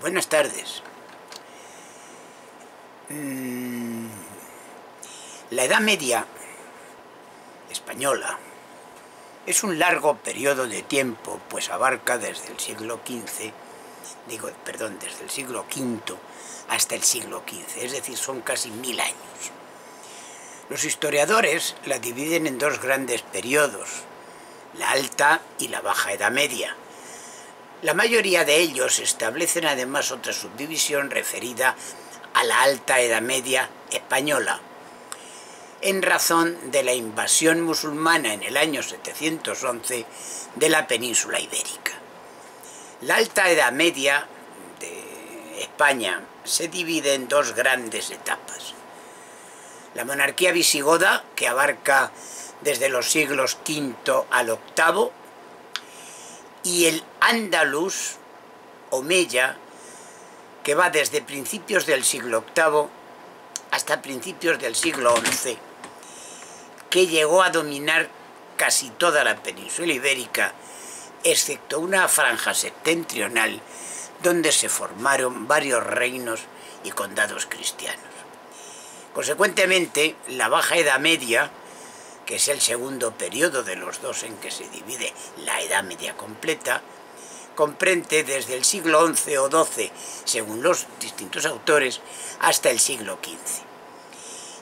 Buenas tardes. Mm, la Edad Media española es un largo periodo de tiempo, pues abarca desde el siglo XV, digo, perdón, desde el siglo V hasta el siglo XV, es decir, son casi mil años. Los historiadores la dividen en dos grandes periodos, la Alta y la Baja Edad Media. La mayoría de ellos establecen además otra subdivisión referida a la Alta Edad Media española, en razón de la invasión musulmana en el año 711 de la península ibérica. La Alta Edad Media de España se divide en dos grandes etapas. La monarquía visigoda, que abarca desde los siglos V al VIII, y el andaluz, Omeya, que va desde principios del siglo VIII hasta principios del siglo XI, que llegó a dominar casi toda la península ibérica, excepto una franja septentrional donde se formaron varios reinos y condados cristianos. Consecuentemente, la Baja Edad Media, que es el segundo periodo de los dos en que se divide la Edad Media completa, comprende desde el siglo XI o XII, según los distintos autores, hasta el siglo XV.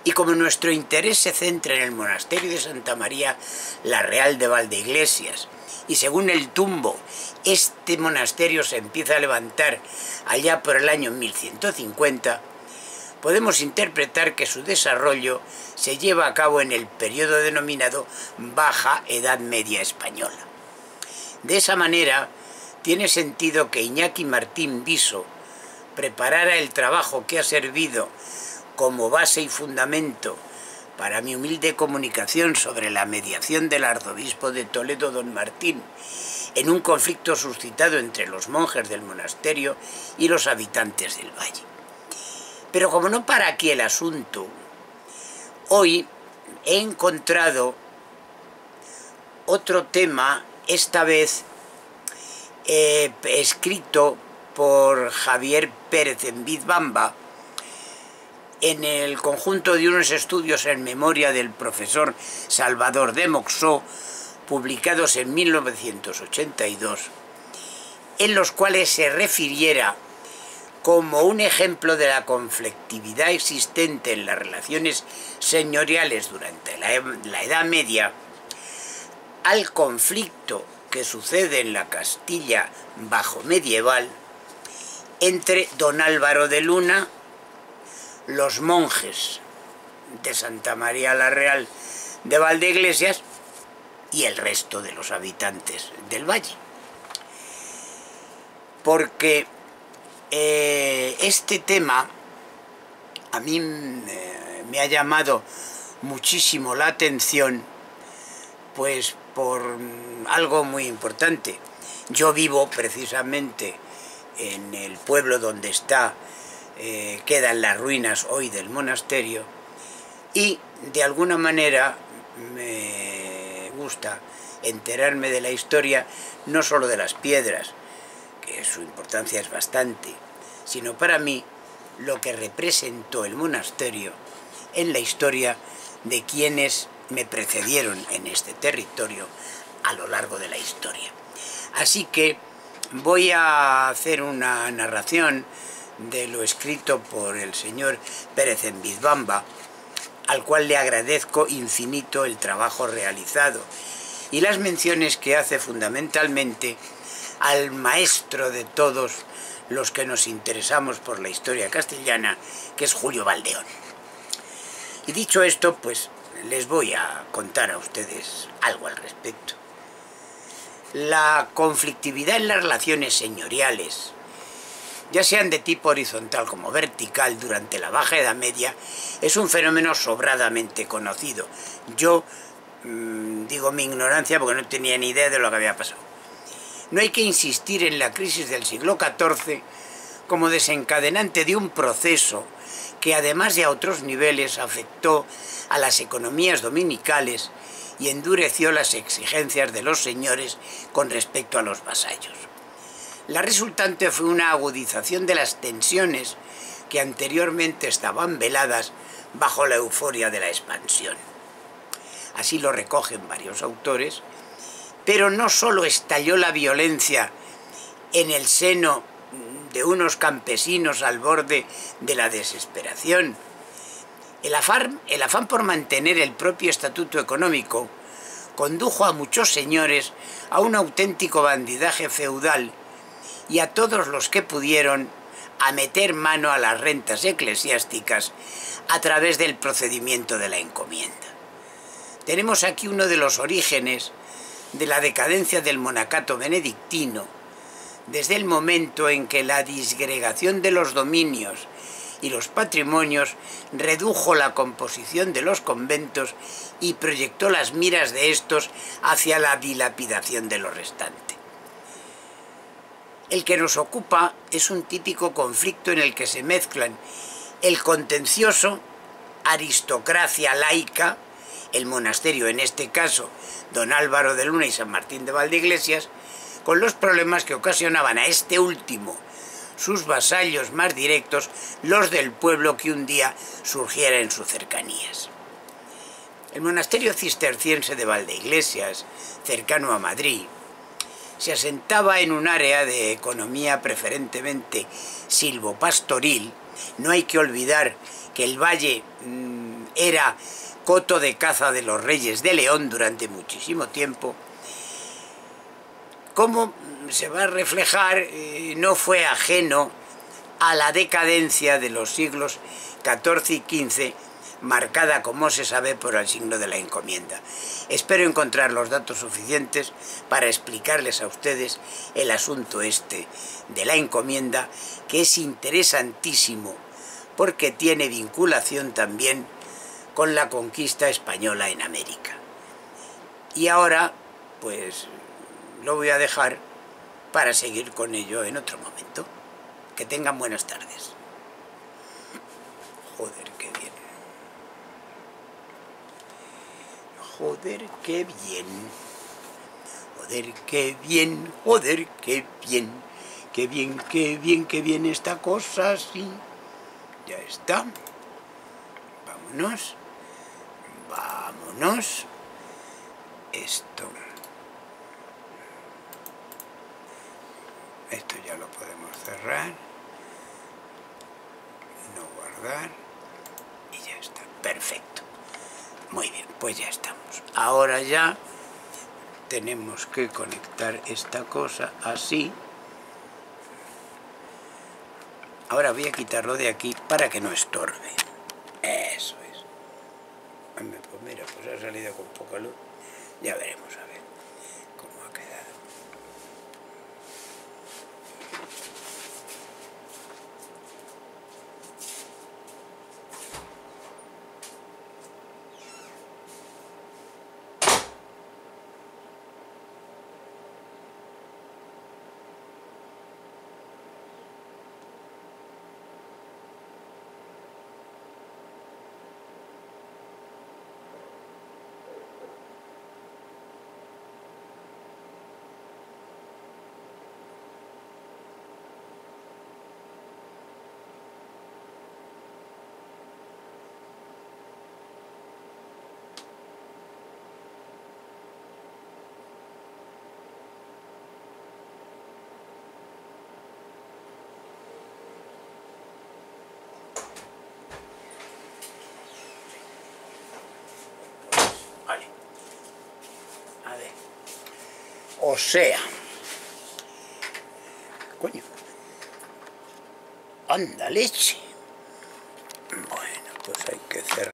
Y como nuestro interés se centra en el monasterio de Santa María la Real de Valdeiglesias, y según el tumbo, este monasterio se empieza a levantar allá por el año 1150, podemos interpretar que su desarrollo se lleva a cabo en el periodo denominado Baja Edad Media Española. De esa manera, tiene sentido que Iñaki Martín Viso preparara el trabajo que ha servido como base y fundamento para mi humilde comunicación sobre la mediación del arzobispo de Toledo, don Martín, en un conflicto suscitado entre los monjes del monasterio y los habitantes del valle. Pero como no para aquí el asunto, hoy he encontrado otro tema, esta vez eh, escrito por Javier Pérez en Bizbamba, en el conjunto de unos estudios en memoria del profesor Salvador de Moxó, publicados en 1982, en los cuales se refiriera como un ejemplo de la conflictividad existente en las relaciones señoriales durante la, la Edad Media, al conflicto que sucede en la Castilla bajo medieval entre don Álvaro de Luna los monjes de Santa María la Real de Valdeiglesias y el resto de los habitantes del valle. Porque eh, este tema a mí me ha llamado muchísimo la atención pues por algo muy importante. Yo vivo precisamente en el pueblo donde está eh, quedan las ruinas hoy del monasterio y de alguna manera me gusta enterarme de la historia no solo de las piedras, su importancia es bastante, sino para mí lo que representó el monasterio en la historia de quienes me precedieron en este territorio a lo largo de la historia. Así que voy a hacer una narración de lo escrito por el señor Pérez en Bizbamba, al cual le agradezco infinito el trabajo realizado y las menciones que hace fundamentalmente al maestro de todos los que nos interesamos por la historia castellana, que es Julio Valdeón. Y dicho esto, pues les voy a contar a ustedes algo al respecto. La conflictividad en las relaciones señoriales ya sean de tipo horizontal como vertical durante la Baja Edad Media, es un fenómeno sobradamente conocido. Yo mmm, digo mi ignorancia porque no tenía ni idea de lo que había pasado. No hay que insistir en la crisis del siglo XIV como desencadenante de un proceso que además de a otros niveles afectó a las economías dominicales y endureció las exigencias de los señores con respecto a los vasallos. La resultante fue una agudización de las tensiones que anteriormente estaban veladas bajo la euforia de la expansión. Así lo recogen varios autores, pero no solo estalló la violencia en el seno de unos campesinos al borde de la desesperación. El afán, el afán por mantener el propio estatuto económico condujo a muchos señores a un auténtico bandidaje feudal y a todos los que pudieron a meter mano a las rentas eclesiásticas a través del procedimiento de la encomienda. Tenemos aquí uno de los orígenes de la decadencia del monacato benedictino, desde el momento en que la disgregación de los dominios y los patrimonios redujo la composición de los conventos y proyectó las miras de estos hacia la dilapidación de lo restante. El que nos ocupa es un típico conflicto en el que se mezclan el contencioso, aristocracia laica, el monasterio en este caso, don Álvaro de Luna y San Martín de Valdeiglesias, con los problemas que ocasionaban a este último, sus vasallos más directos, los del pueblo que un día surgiera en sus cercanías. El monasterio cisterciense de Valdeiglesias, cercano a Madrid, se asentaba en un área de economía preferentemente silvopastoril, no hay que olvidar que el valle mm, era coto de caza de los reyes de León durante muchísimo tiempo, como se va a reflejar, eh, no fue ajeno a la decadencia de los siglos XIV y XV marcada, como se sabe, por el signo de la encomienda. Espero encontrar los datos suficientes para explicarles a ustedes el asunto este de la encomienda, que es interesantísimo, porque tiene vinculación también con la conquista española en América. Y ahora, pues, lo voy a dejar para seguir con ello en otro momento. Que tengan buenas tardes. Joder, qué bien. Joder, qué bien. Joder, qué bien. Joder, qué bien. Qué bien, qué bien, qué bien esta cosa, sí. Ya está. Vámonos. Esto. Esto ya lo podemos cerrar. No guardar. Y ya está. Perfecto. Muy bien, pues ya estamos. Ahora ya tenemos que conectar esta cosa así. Ahora voy a quitarlo de aquí para que no estorbe. Eso es. Mira, pues ha salido con poca luz. Ya veremos. O sea... Coño. Anda leche.